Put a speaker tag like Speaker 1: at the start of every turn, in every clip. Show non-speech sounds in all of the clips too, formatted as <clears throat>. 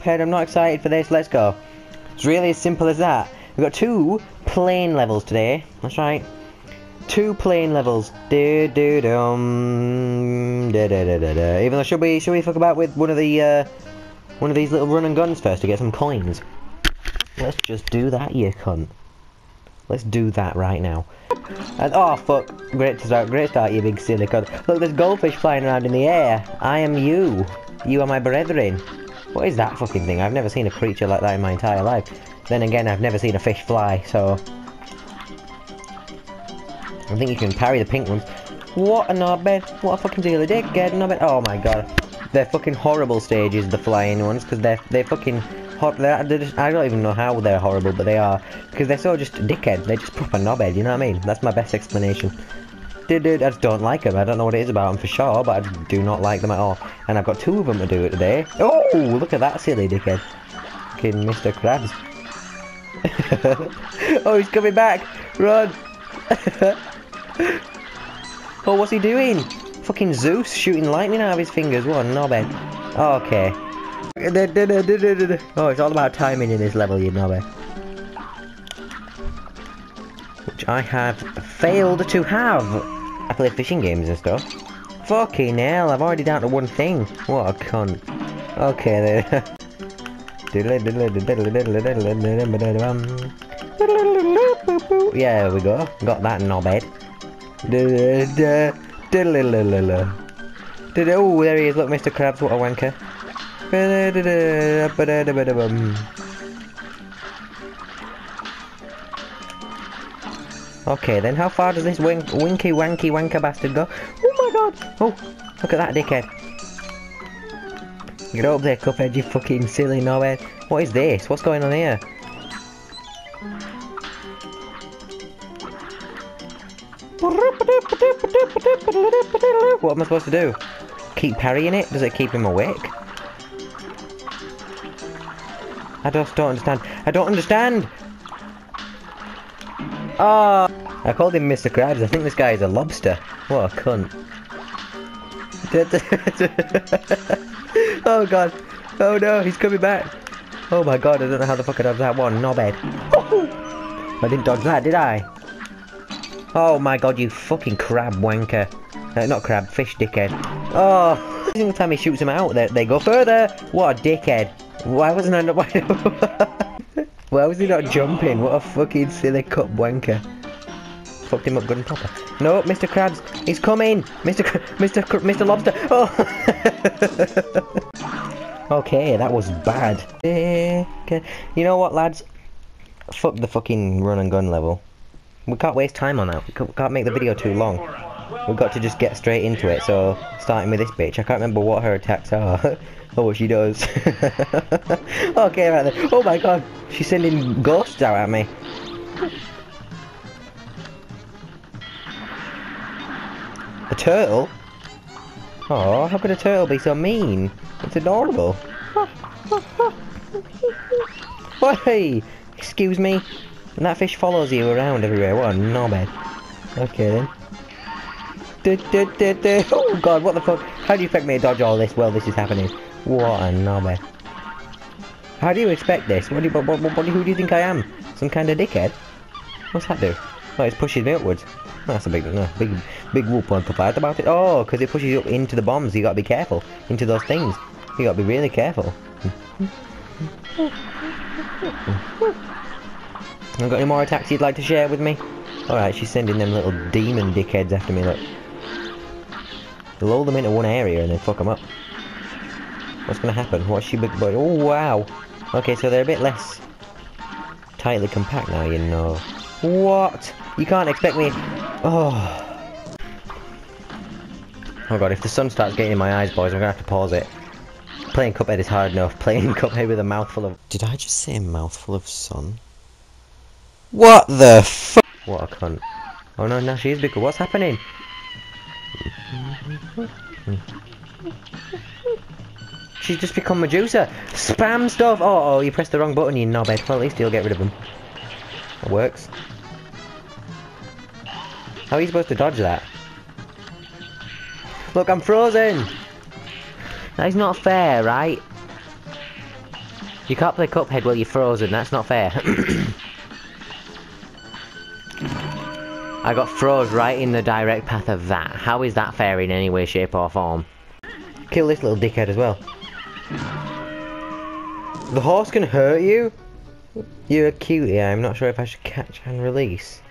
Speaker 1: Head, I'm not excited for this, let's go. It's really as simple as that. We've got two plane levels today. That's right. Two plane levels. Do do dum da da da da da. Even though should we should we fuck about with one of the uh, one of these little run and guns first to get some coins? Let's just do that, you cunt. Let's do that right now. And oh fuck, great start, great start, you big silly cunt. Look, there's goldfish flying around in the air. I am you. You are my brethren. What is that fucking thing? I've never seen a creature like that in my entire life. Then again, I've never seen a fish fly, so... I think you can parry the pink ones. What a knobhead. What a fucking deal. Dick, get knobhead. Oh my god. They're fucking horrible stages, the flying ones, because they're, they're fucking... They're, they're just, I don't even know how they're horrible, but they are. Because they're so just dickheads. They're just proper knobhead, you know what I mean? That's my best explanation. Dude, dude, I don't like them. I don't know what it is about them for sure, but I do not like them at all. And I've got two of them to do it today. Oh, look at that silly dickhead. Fucking Mr. Krabs. <laughs> oh, he's coming back. Run. <laughs> oh, what's he doing? Fucking Zeus shooting lightning out of his fingers. What a knobhead. Okay. Oh, it's all about timing in this level, you knobhead. Which I have failed to have. Play fishing games and stuff. Fucking hell, I've already down to one thing. What a cunt. Okay then. <laughs> yeah, there we go. Got that knobhead. <laughs> Oh, there he is. Look, Mr. Krabs, what a wanker. Okay, then how far does this wink winky wanky wanker bastard go? Oh my god! Oh, look at that dickhead. Get up there, Cuphead, you fucking silly knobhead. What is this? What's going on here? What am I supposed to do? Keep parrying it? Does it keep him awake? I just don't understand. I don't understand! Oh, I called him Mr. Krabs. I think this guy is a lobster. What a cunt. <laughs> oh god. Oh no, he's coming back. Oh my god, I don't know how the fuck I dodged that one. Knobhead. I didn't dodge that, did I? Oh my god, you fucking crab wanker. Uh, not crab, fish dickhead. Oh, every single time he shoots him out, they, they go further. What a dickhead. Why wasn't I. <laughs> Why was he not jumping? What a fucking silly cut wanker. Fucked him up good and proper. No, Mr. Krabs, he's coming! Mr. Kr Mr. Mr. Lobster! Oh! <laughs> okay, that was bad. You know what, lads? Fuck the fucking run and gun level. We can't waste time on that. We can't make the video too long. We've got to just get straight into it, so starting with this bitch. I can't remember what her attacks are. <laughs> Oh, she does. <laughs> okay, right. Oh my god, she's sending ghosts out at me. A turtle? Oh, how could a turtle be so mean? It's adorable. <laughs> hey, excuse me. And that fish follows you around everywhere. What a knobhead. Okay then. <laughs> Oh god, what the fuck? How do you expect me to dodge all this while this is happening? What a knobber. How do you expect this? What do you, what, what, what, who do you think I am? Some kind of dickhead? What's that do? Oh, it's pushing me upwards. Oh, that's a big, no, big, big whoop on the about it. Oh, because it pushes you up into the bombs. You gotta be careful. Into those things. You gotta be really careful. I've <laughs> Got any more attacks you'd like to share with me? Alright, she's sending them little demon dickheads after me, look. Lull them into one area and then fuck them up. What's gonna happen? What's she big boy? Oh wow. Okay, so they're a bit less tightly compact now, you know. What? You can't expect me. Oh. Oh god, if the sun starts getting in my eyes, boys, I'm gonna have to pause it. Playing Cuphead is hard enough. <laughs> Playing Cuphead with a mouthful of. Did I just say a mouthful of sun? What the fuck? What a cunt. Oh no, now she is bigger. What's happening? She's just become Medusa. Spam stuff. Oh, oh, you pressed the wrong button, you knobhead. Well, at least you'll get rid of them. It works. How are you supposed to dodge that? Look, I'm frozen. That is not fair, right? You can't play Cuphead while you're frozen, that's not fair. <clears throat> I got froze right in the direct path of that. How is that fair in any way, shape or form? Kill this little dickhead as well. The horse can hurt you? You're a cutie, I'm not sure if I should catch and release.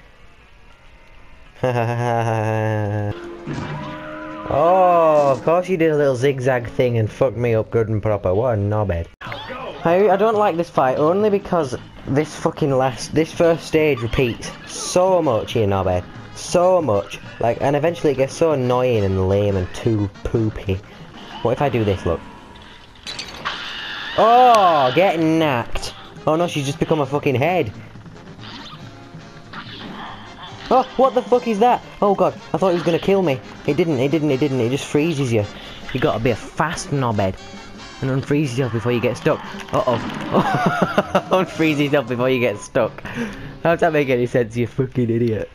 Speaker 1: <laughs> oh, of course you did a little zigzag thing and fucked me up good and proper. What a knobhead. I, I don't like this fight only because this fucking last, this first stage repeats so much here, knobhead. So much. Like, and eventually it gets so annoying and lame and too poopy. What if I do this, look? Oh, getting knacked. Oh no, she's just become a fucking head. Oh, what the fuck is that? Oh god, I thought he was gonna kill me. He didn't, he didn't, he didn't, it just freezes you. You gotta be a fast knobhead. And unfreeze yourself before you get stuck. Uh-oh. <laughs> unfreeze yourself before you get stuck. How does that make any sense, you fucking idiot?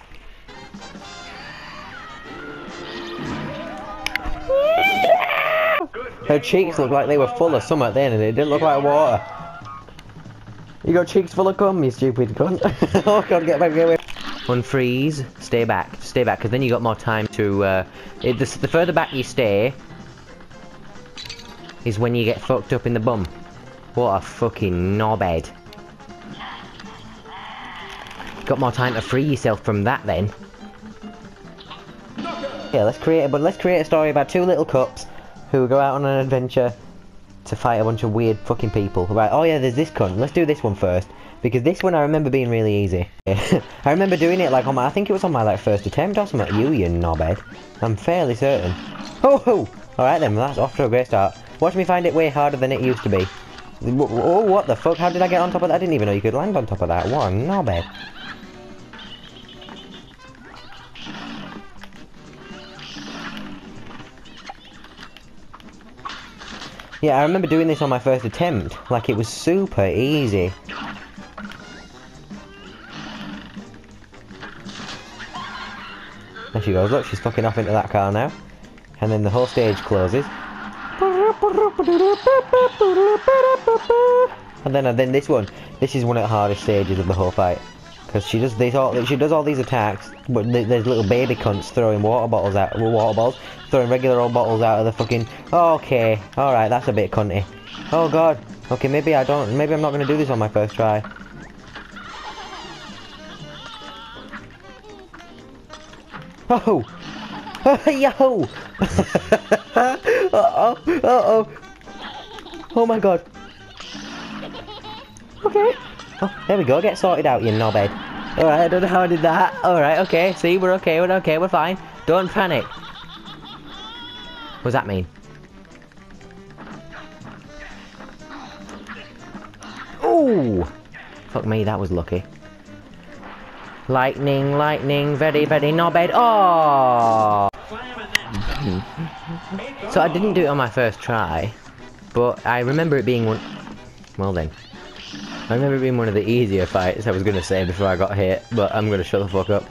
Speaker 1: Her cheeks looked like they were full of something then and it didn't look like water. You got cheeks full of cum, you stupid cunt. <laughs> oh god, get back, get away. Unfreeze, stay back, stay back, because then you got more time to, uh, it, the, the further back you stay, is when you get fucked up in the bum. What a fucking knobhead. Got more time to free yourself from that then. Yeah, let's create, but let's create a story about two little cups who go out on an adventure to fight a bunch of weird fucking people. Right, oh yeah, there's this cunt. Let's do this one first. Because this one I remember being really easy. <laughs> I remember doing it like on my, I think it was on my like first attempt or something. You, you knobhead. I'm fairly certain. Oh, ho! Alright then, that's off to a great start. Watch me find it way harder than it used to be. Oh, what the fuck? How did I get on top of that? I didn't even know you could land on top of that. What a knobhead. Yeah, I remember doing this on my first attempt. Like, it was super easy. There she goes. Look, she's fucking off into that car now. And then the whole stage closes. And then, and then this one. This is one of the hardest stages of the whole fight. Because she does these all, she does all these attacks, but there's little baby cunts throwing water bottles out, water balls, throwing regular old bottles out of the fucking. Okay, all right, that's a bit cunty. Oh god. Okay, maybe I don't. Maybe I'm not gonna do this on my first try. Oh! <laughs> Yo! <laughs> uh oh! Uh oh! Oh my god! Okay. Oh, there we go. Get sorted out, you knobhead. Alright, I don't know how I did that. Alright, okay. See, we're okay. We're okay. We're fine. Don't panic. What does that mean? Ooh! Fuck me, that was lucky. Lightning, lightning, very, very knobhead. Oh! <laughs> so I didn't do it on my first try, but I remember it being one... Well then. I remember it being one of the easier fights I was going to say before I got hit, but I'm going to shut the fuck up.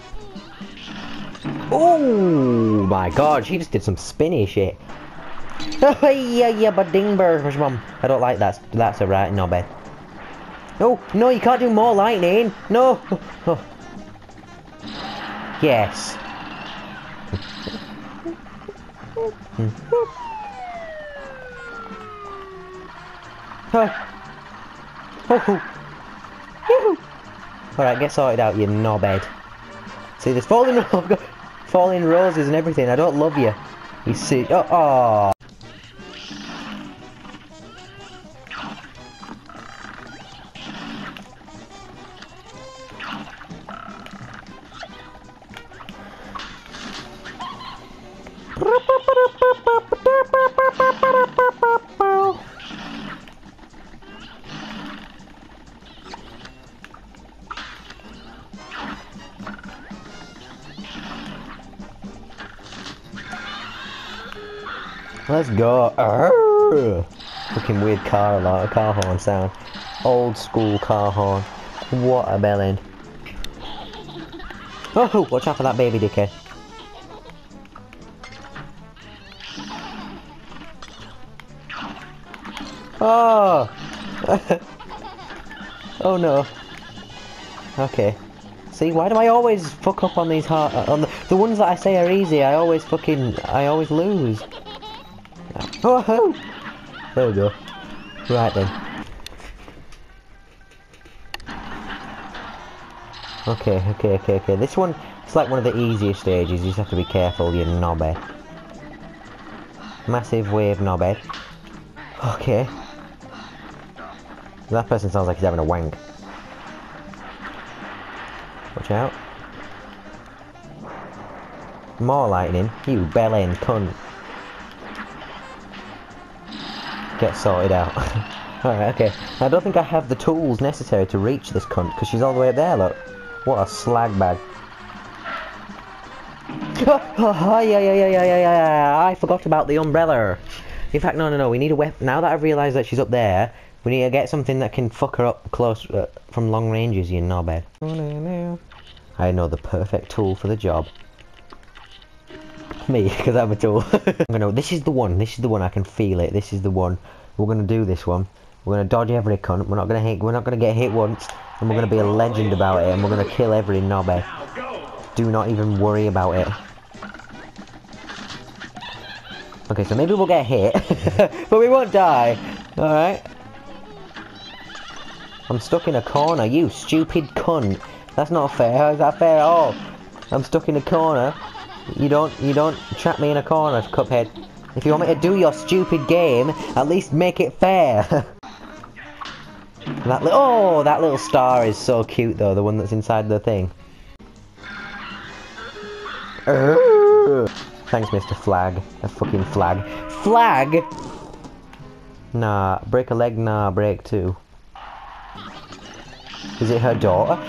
Speaker 1: Oh my god, she just did some spinny shit. yeah, yeah, but ding mum. I don't like that. That's a right knobhead. No, no, you can't do more lightning. No. <laughs> Yes. <laughs> Hmm. Alright, get sorted out, you knobhead. See, there's falling, <laughs> falling roses and everything. I don't love you. You see. Oh, oh. Let's go. Fucking weird car alarm, car horn sound. Old school car horn. What a bellend. Oh, watch out for that baby dickhead. Oh! <laughs> Oh no. Okay. See, why do I always fuck up on these hard... Uh, on the, the ones that I say are easy, I always fucking... I always lose. Oh, <laughs> there we go. Right then. Okay, okay, okay, okay. This one, it's like one of the easiest stages. You just have to be careful, you knobhead. Massive wave knobhead. Okay. That person sounds like he's having a wank. Watch out. More lightning. You bellend cunt. Get sorted out. <laughs> Alright, okay. I don't think I have the tools necessary to reach this cunt, because she's all the way up there, look. What a slag bag. <laughs> oh, yeah, yeah, yeah, yeah, yeah, yeah, I forgot about the umbrella. In fact, no, no, no, we need a weapon. Now that I've realised that she's up there, we need to get something that can fuck her up close uh, from long ranges, you knobhead. I know the perfect tool for the job. Me, because I'm a tool. <laughs> I'm gonna, this is the one, this is the one, I can feel it, this is the one. We're gonna do this one. We're gonna dodge every cunt, we're not gonna hit, we're not gonna get hit once, and we're gonna be a legend about it, and we're gonna kill every knobhead. Do not even worry about it. Okay, so maybe we'll get hit, <laughs> but we won't die. Alright. I'm stuck in a corner, you stupid cunt. That's not fair. How is that fair at all? I'm stuck in a corner. You don't, you don't trap me in a corner, Cuphead. If you want me to do your stupid game, at least make it fair. <laughs> that oh, that little star is so cute though, the one that's inside the thing. <laughs> Thanks, Mr. Flag. A fucking flag. Flag? Nah, break a leg, nah, break two. Is it her daughter?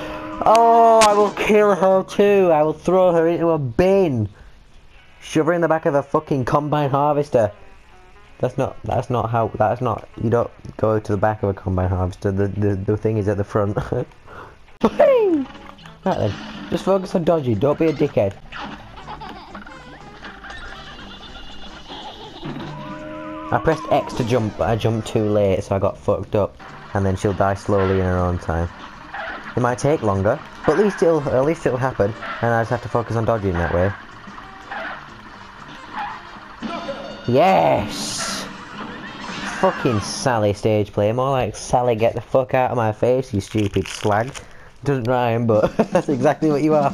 Speaker 1: Oh, I will kill her too. I will throw her into a bin. Shove her in the back of a fucking combine harvester. That's not, that's not how, that's not, you don't go to the back of a combine harvester. The, the, the thing is at the front. <laughs> right then, just focus on dodging. Don't be a dickhead. I pressed X to jump, but I jumped too late, so I got fucked up. And then she'll die slowly in her own time. It might take longer, but at least it'll at least it'll happen, and I just have to focus on dodging that way. Yes! Fucking Sally Stageplay, more like Sally get the fuck out of my face, you stupid slag. Doesn't rhyme, but <laughs> that's exactly what you are.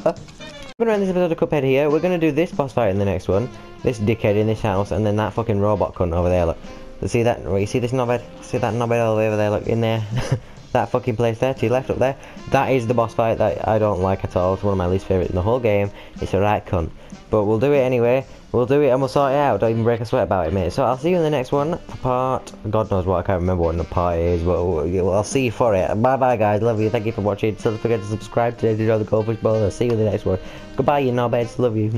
Speaker 1: We're gonna end this episode of Cuphead here. We're gonna do this boss fight in the next one. This dickhead in this house, and then that fucking robot cunt over there, look. See that? You see this knobhead? See that knobhead all the way over there, look, in there? <laughs> that fucking place there to your left up there, that is the boss fight that I don't like at all. It's one of my least favourites in the whole game. It's a right cunt. But we'll do it anyway. We'll do it and we'll sort it out. Don't even break a sweat about it, mate. So I'll see you in the next one. Part, God knows what, I can't remember what the part is, but I'll see you for it. Bye bye, guys. Love you. Thank you for watching. Don't forget to subscribe today to the Goldfish Bowl. I'll see you in the next one. Goodbye, you knobheads. Love you.